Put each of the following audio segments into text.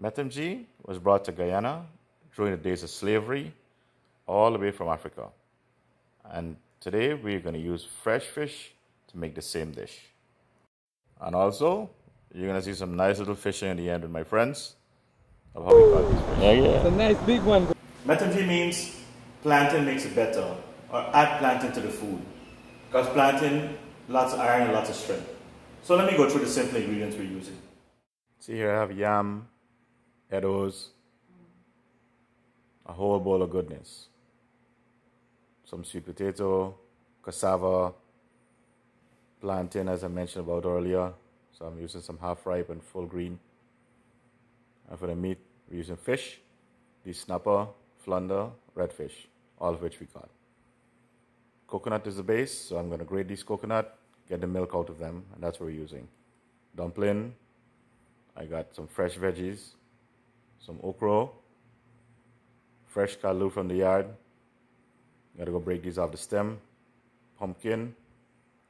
Metemgee was brought to Guyana during the days of slavery, all the way from Africa. And today we're going to use fresh fish to make the same dish. And also, you're going to see some nice little fishing in the end with my friends of how we caught these fish. Yeah, yeah. It's a nice big one. Metemgee means plantain makes it better, or add plantain to the food. Because plantain, lots of iron and lots of strength. So let me go through the simple ingredients we're using. See here I have yam, Eddoes, a whole bowl of goodness. Some sweet potato, cassava, plantain as I mentioned about earlier. So I'm using some half ripe and full green. And for the meat, we're using fish, the snapper, flounder, redfish, all of which we caught. Coconut is the base, so I'm going to grate these coconut, get the milk out of them, and that's what we're using. Dumpling, I got some fresh veggies, some okra, fresh callaloo from the yard. Gotta go break these off the stem. Pumpkin.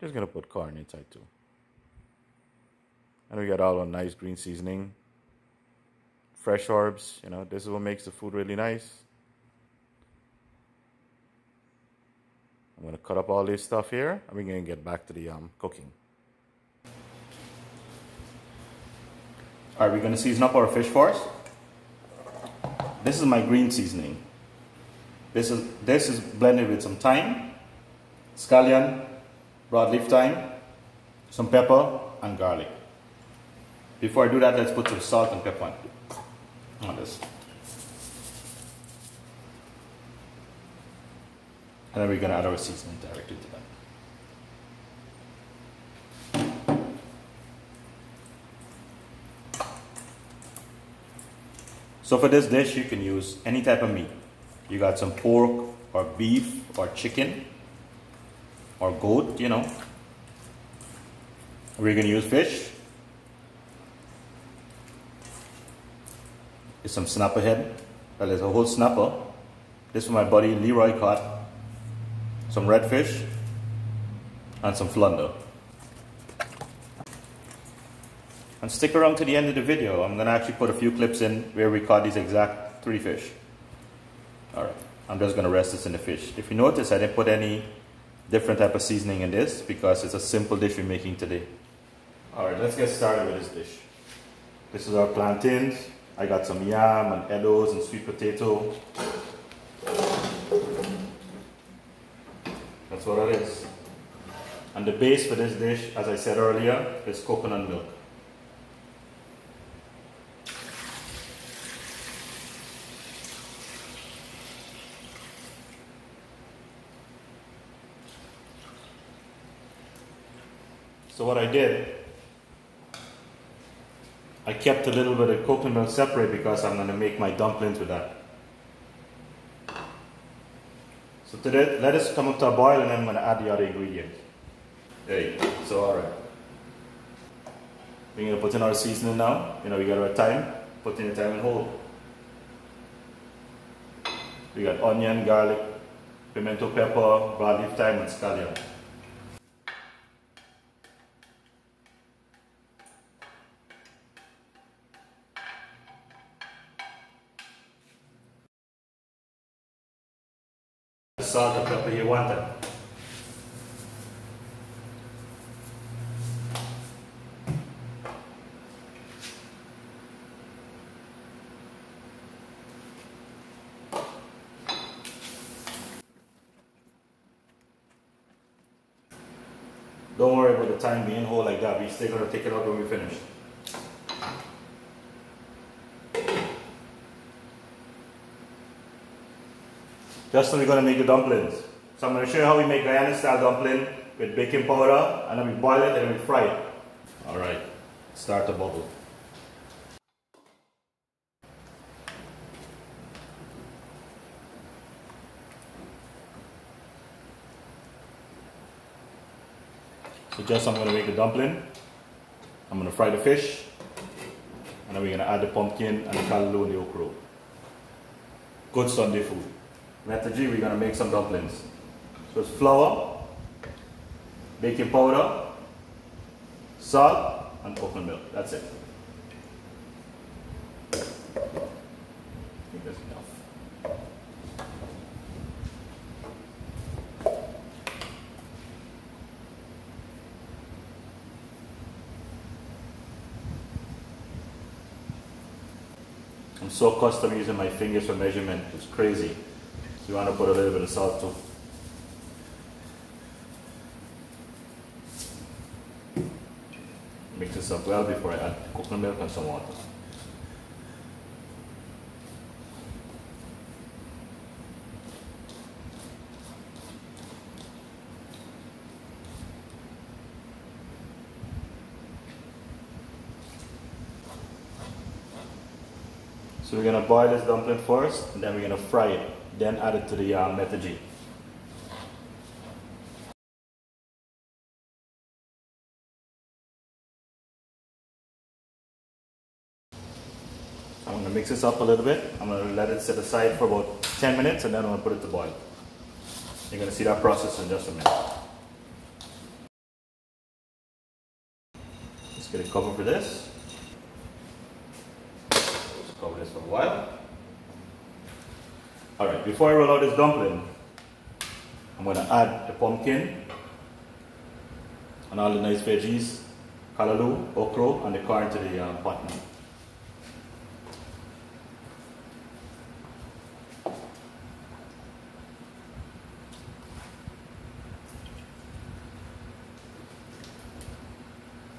Just gonna put corn inside too. And we got all a nice green seasoning. Fresh herbs, you know, this is what makes the food really nice. I'm gonna cut up all this stuff here and we're gonna get back to the um, cooking. Alright, we're gonna season up our fish first. This is my green seasoning. This is, this is blended with some thyme, scallion, broadleaf thyme, some pepper, and garlic. Before I do that, let's put some salt and pepper on, this. And then we're going to add our seasoning directly to that. So for this dish, you can use any type of meat. You got some pork or beef or chicken or goat, you know. We're to use fish. It's some snapper head. Well, there's a whole snapper. This is my buddy Leroy caught. Some redfish and some flounder. And stick around to the end of the video. I'm going to actually put a few clips in where we caught these exact three fish. Alright, I'm just going to rest this in the fish. If you notice, I didn't put any different type of seasoning in this because it's a simple dish we're making today. Alright, let's get started with this dish. This is our plantains. I got some yam and eddoes and sweet potato. That's what it is. And the base for this dish, as I said earlier, is coconut milk. What I did, I kept a little bit of coconut milk separate because I'm going to make my dumplings with that. So today, let us come up to a boil and then I'm going to add the other ingredients. Go. So alright. We're going to put in our seasoning now. You know, we got our thyme. Put in the thyme and hold. We got onion, garlic, pimento pepper, broadleaf thyme, and scallion. Salt and pepper you want it. Don't worry about the time being whole like that. We're still going to take it out when we finish. Just we're going to make the dumplings. So I'm going to show you how we make Guyana style dumpling with baking powder and then we boil it and then we fry it. Alright, start the bubble. So just I'm going to make the dumpling. I'm going to fry the fish. And then we're going to add the pumpkin and the callaloo and the okra. Good Sunday food. Metemgee, we're gonna make some dumplings. So it's flour, baking powder, salt, and coconut milk. That's it. That's enough. I'm so accustomed using my fingers for measurement. It's crazy. So you want to put a little bit of salt too. Mix this up well before I add coconut milk and some water. So we're gonna boil this dumpling first, and then we're gonna fry it, then add it to the uh, metagee. I'm gonna mix this up a little bit. I'm gonna let it sit aside for about 10 minutes, and then I'm gonna put it to boil. You're gonna see that process in just a minute. Let's get a cover for this cover this for a while. All right, before I roll out this dumpling, I'm gonna add the pumpkin and all the nice veggies, callaloo, okra, and the corn to the uh, pot now.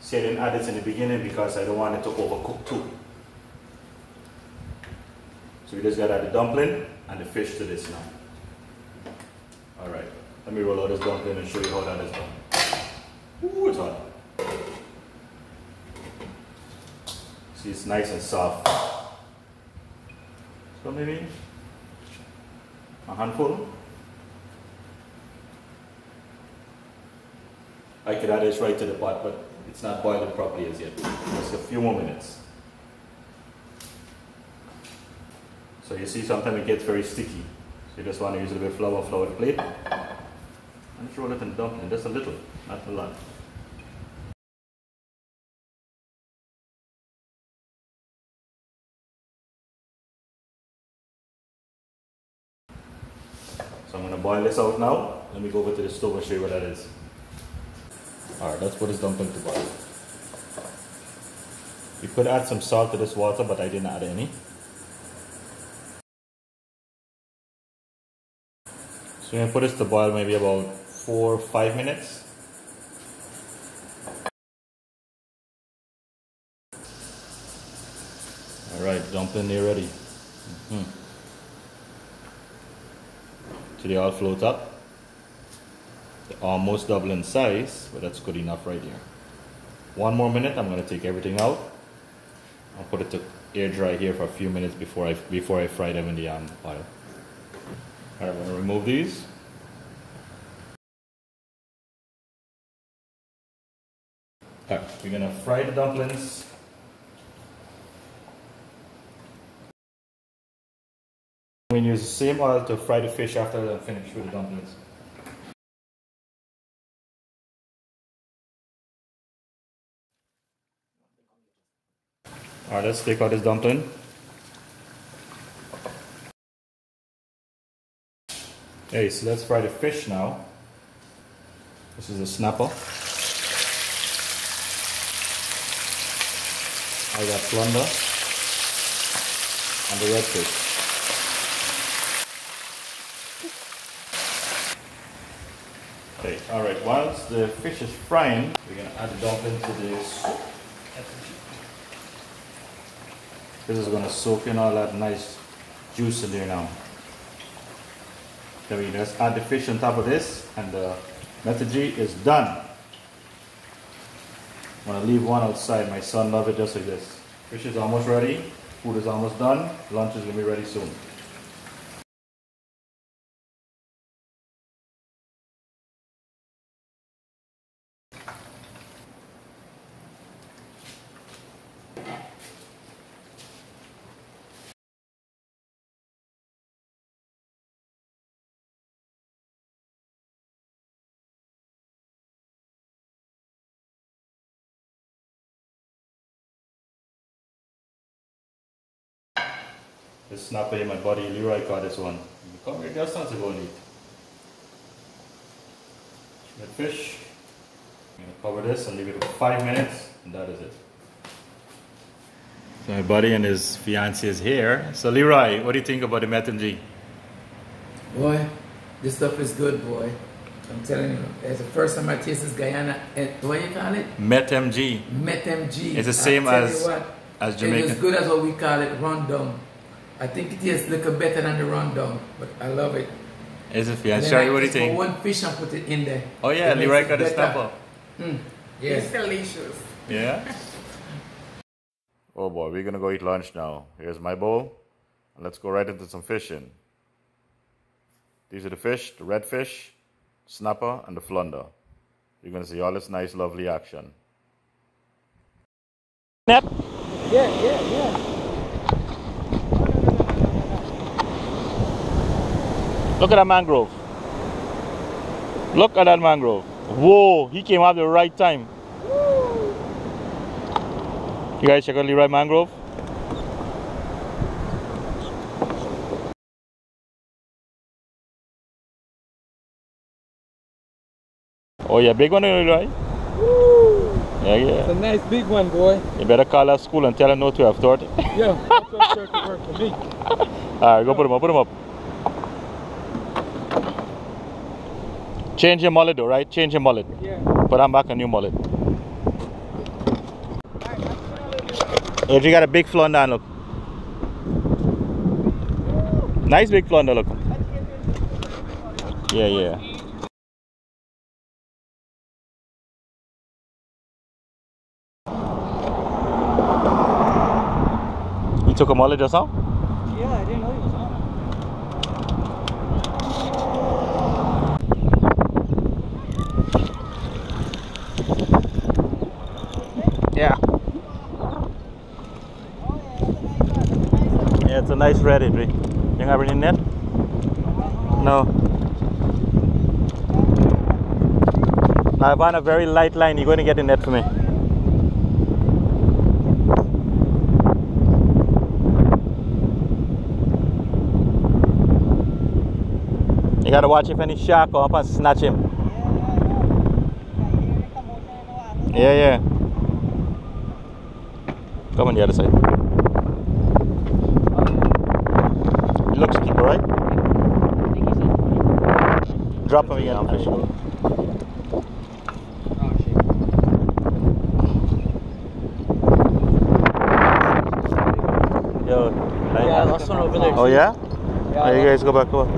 See, I didn't add this in the beginning because I don't want it to overcook too. So we just got to add the dumpling and the fish to this now. All right, let me roll out this dumpling and show you how that is done. Ooh, it's hot. See, it's nice and soft. So maybe a handful. I could add this right to the pot, but it's not boiling properly as yet. Just a few more minutes. So you see sometimes it gets very sticky. So you just want to use a little bit of flour, flour the plate. And just roll it in dumpling, just a little, not a lot. So I'm going to boil this out now. Let me go over to the stove and show you what that is. Alright, let's put this dumpling to boil. You could add some salt to this water, but I didn't add any. So we're gonna put this to boil maybe about four or five minutes. All right, dumpling there ready. Mm -hmm. So they all float up. They're almost double in size, but that's good enough right here. One more minute, I'm gonna take everything out. I'll put it to air dry here for a few minutes before I before I fry them in the um, oil. I'm going to remove these. We're going to fry the dumplings. To use the same oil to fry the fish after I finish with the dumplings. Alright, let's take out this dumpling. Okay, so let's fry the fish now. This is a snapper. I got flounder and the red fish. Okay, alright, whilst the fish is frying, we're to add the dumpling to this. This is to soak in all that nice juice in there now. Then we just add the fish on top of this and the metagee is done. I'm gonna leave one outside. My son loves it just like this. Fish is almost ready. Food is almost done. Lunch is gonna be ready soon. This snapper my buddy Leroy caught this one. Come here, just not to go and eat. Shrimp fish. I'm gonna cover this and leave it for five minutes, and that is it. So my buddy and his fiance is here. So Leroy, what do you think about the Metemgee? Boy, this stuff is good, boy. I'm telling you, it's the first time I taste this Guyana. Eh, what you call it? Metemgee. Metemgee. It's the same as as Jamaican. It's as good as what we call it, rundown. I think it is a little better than the rundown, but I love it. it. Is it? Yeah, Sherry, what do you think? one fish and put it in there. Oh yeah, Leroy got a snapper. Mm, yes. It's delicious. Yeah. oh boy, we're gonna go eat lunch now. Here's my bowl. Let's go right into some fishing. These are the fish, the red fish, snapper, and the flounder. You're going to see all this nice, lovely action. Snap. Yeah, yeah, yeah. Look at that mangrove. Look at that mangrove. Whoa, he came at the right time. You guys check out Leroy Mangrove? Oh yeah, big one, right? Woo. Yeah, yeah. It's a nice big one, boy. You better call our school and tell them no to have taught. yeah, that's what work for me. Alright, go put him up, put him up. Change your mullet though, right? Change your mullet. Yeah. Put on back a new mullet. If you got a big flounder, look. Nice big flounder, look. Yeah, yeah. You took a mullet just now? Yeah, I didn't know he was on. Yeah. Yeah, it's a nice red, Idri. You have any net? No. Now, I find a very light line, you're going to get a net for me. You gotta watch if any shark come up and snatch him. Yeah, yeah. Come on the other side. It looks keeper, right? Drop him again, I'm fishing. Yo, yeah, last one over there. Oh yeah? Yeah. Oh, you guys go back over.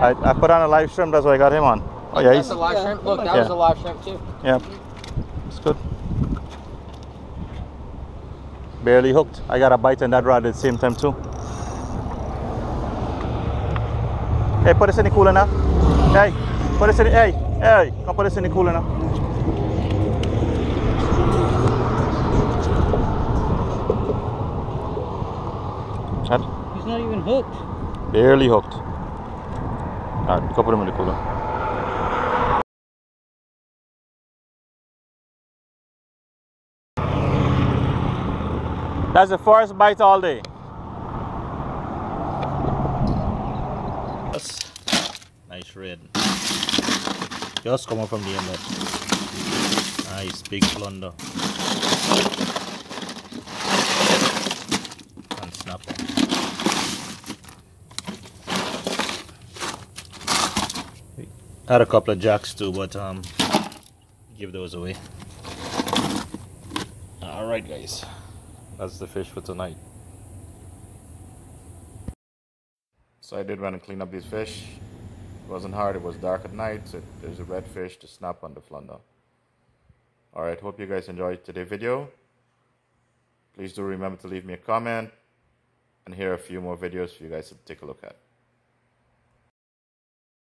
I, I put on a live stream, that's why I got him on. Oh yeah, that's he's a live stream. Look, that yeah. was a live stream too. Yeah, it's good. Barely hooked. I got a bite on that rod at the same time too. Hey, put this in the cooler now. Hey, put this in the, hey, hey, come put this in the cooler now. He's not even hooked. Barely hooked. Alright, go put them in the cooler. That's the first bite all day. Nice red. Just come up from the inlet. Nice big flounder. And snapper. had a couple of jacks too but um give those away all right guys that's the fish for tonight. So i did run and clean up these fish. It wasn't hard it was dark at night so there's a red fish to snap on the flounder all right hope you guys enjoyed today's video. Please do remember to leave me a comment and here are a few more videos for you guys to take a look at